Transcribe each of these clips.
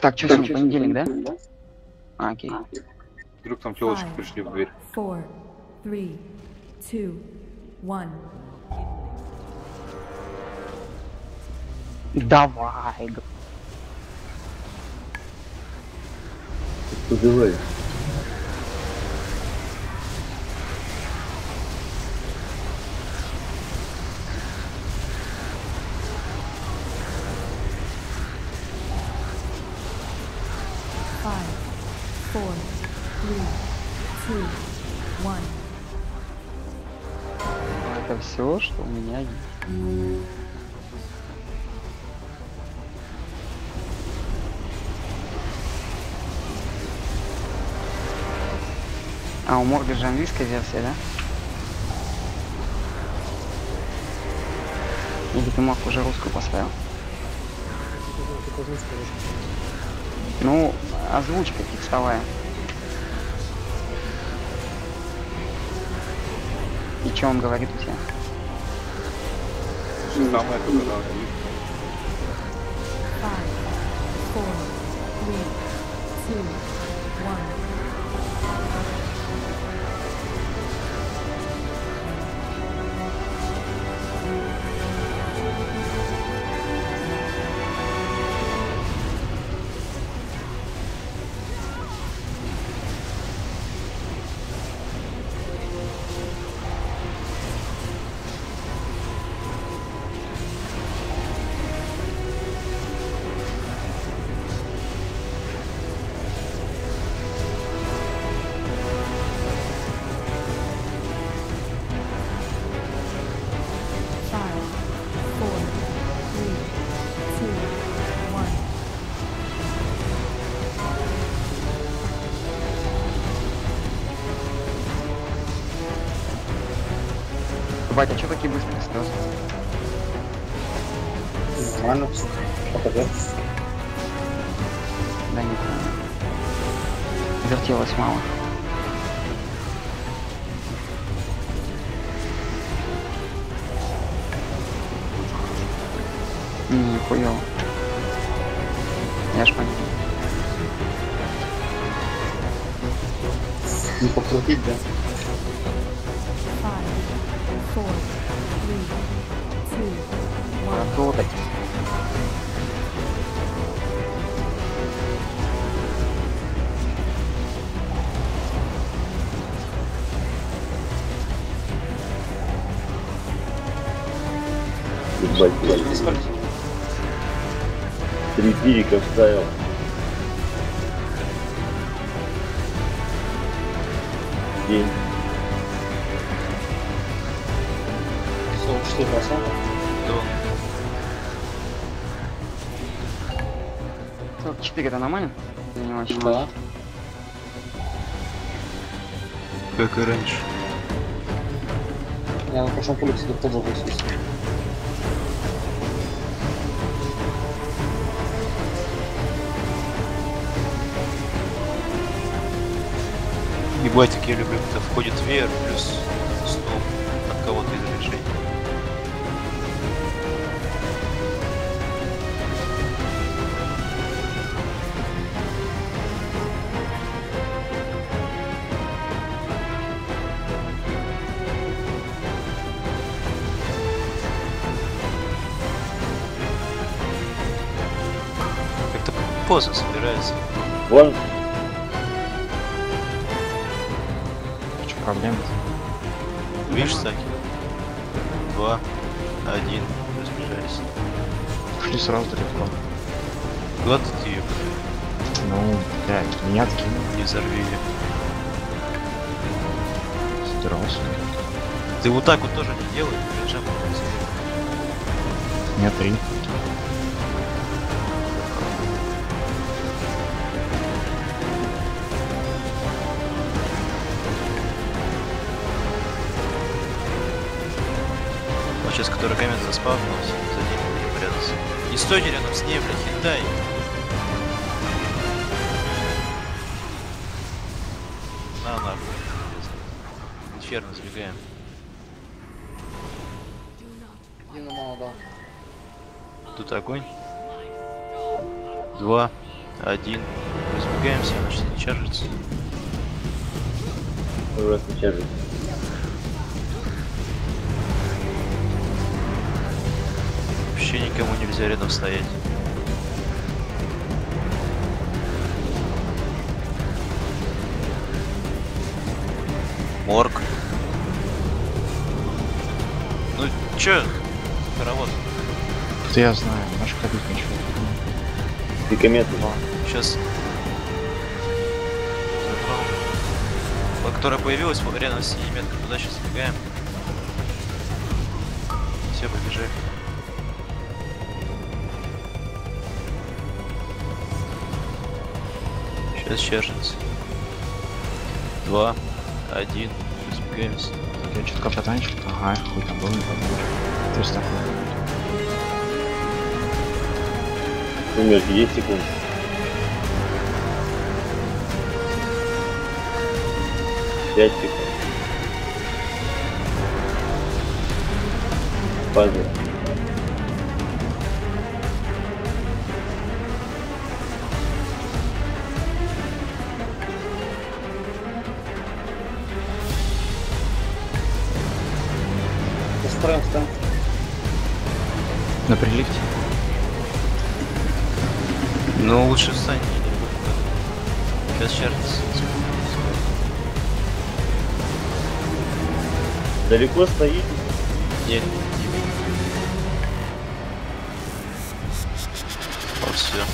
Так, что сегодня, понедельник, да? А, окей. Вдруг там телочки пришли в дверь. four, three, two, one. Давай. г- Подавай. Four, three, two, one. Это все, что у меня есть. А, у Моргаджа английская версия, да? Или ты мог уже русскую поставил? Ну, озвучка текстовая. И что он говорит у тебя? Самое только да. Five, four, three, two, one. Батя, что такие быстрые слезы? Нормально. Пока Да не знаю. Вертелось мало. Не, хуёво. Я ж понял. Не покрутить, да? Four, three, two, one. Три пирика вставил. День. 44 процента? 44 это нормально? Или не очень? Да. Как и раньше. Я на прошлом поле всегда тоже 80. Ебать, как я люблю, когда входит веер плюс стол от кого-то из решений. Как-то поздно собирается. Вон, Что проблема? Видишь, Саки? Два, один, разбежались. Шли сразу далеко. Куда ты ее Ну, блядь, меня откинули. не взорвили? Собирался. Ты вот так вот тоже не делай, прижам. У меня три. Сейчас, который камень заспавнился, прятаться. Не стойте рядом с ней, блядь, хитай. На нахуй. Инферно забегаем. Дина. Тут огонь. Два, один. Разбегаемся, значит, не чаржится. Раз не Вообще никому нельзя рядом стоять. Морг. Ну чё, хоровод? Это я знаю, можешь ходить ничего. Ты. Сейчас. Которая появилась рядом с синей меткой. Туда сейчас сбегаем. Все, побежали. Сейчас чешется. Два, один, разбегаемся. Я чутка потанчил, ага, хуй там был, не помню. То есть такое. Умер 10 секунд. Пять секунд. Фаза. Станцию. На прилифте. Ну, лучше встань. Сейчас чертится. Далеко стоит. Нет. Вот все.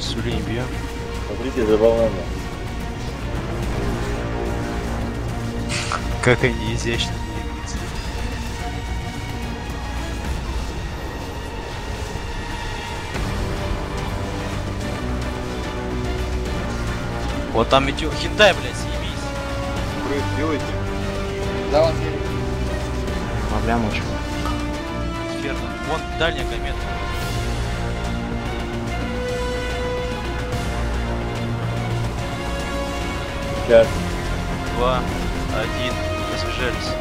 Сули не бьем. Смотрите за Как они изящно двигаются. Вот там метеор. Хентай, блядь, съебись. Брейд делайте. Бабля мучу. Инферно. Вон дальняя комета. Сейчас. Два, один. Разбежались.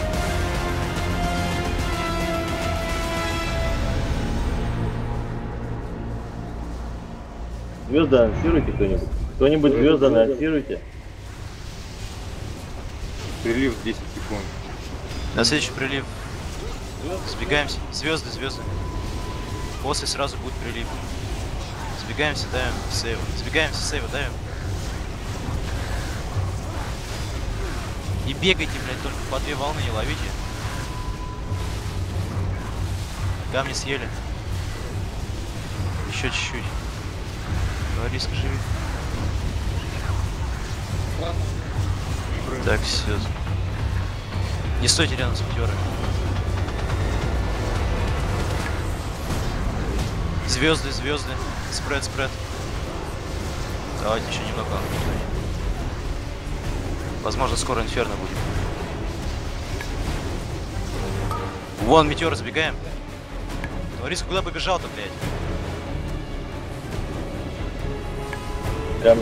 Звезды анонсируйте кто-нибудь. Кто-нибудь звезды анонсируйте. Прилив 10 секунд. На следующий прилив. Сбегаемся. Звезды, звезды. После сразу будет прилив. Сбегаемся, давим сейв. Сбегаемся, сейва, давим. Не бегайте, блядь, только по две волны не ловите. Камни съели. Еще чуть-чуть. Говори, скажи. Так, все. Не стойте рядом с метеорами. Звезды, звезды. Спред, спред. Давайте еще немного. Возможно, скоро инферно будет. Вон, метеор, сбегаем. Риск куда побежал-то, блядь? Прям.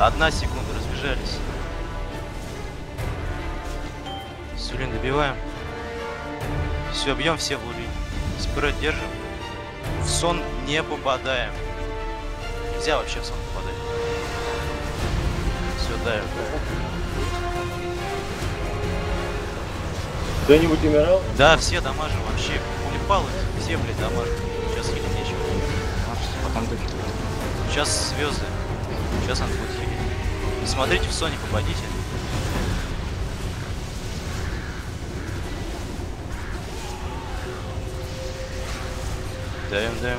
Одна секунда, разбежались. Сулин добиваем. Все, бьем все в лули. Спред держим. В сон не попадаем. Нельзя вообще в сон давим. Кто-нибудь умирал? Да, все дамажим вообще. Улипалы, все, блядь, дамажим. Сейчас хилить нечего. Потом. Сейчас звезды. Сейчас он будет хилить. Смотрите, в соне попадите. Даем, даем.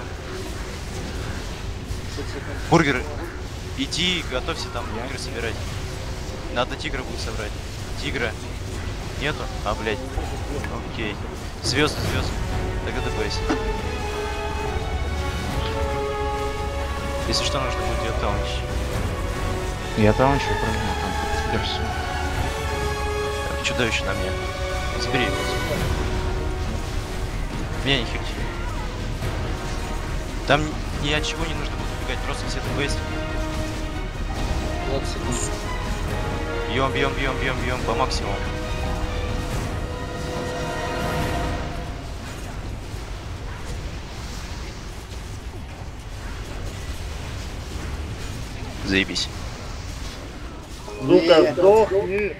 Бургер, иди, готовься там бургер собирать. Надо тигра будет собрать. Тигра. Нету? А, блядь. Окей. Звезды, звезды. Тогда добавайся. Если что, нужно будет ее таунить. Я еще прыгнул, там. Так, чудовище на мне. Забери его. Меня не херти. Там ни от чего не нужно будет убегать, просто все 20 секунд. Бьем, бьем, бьем, бьем, бьем по максимуму. Заебись. Ну-ка, сдохни!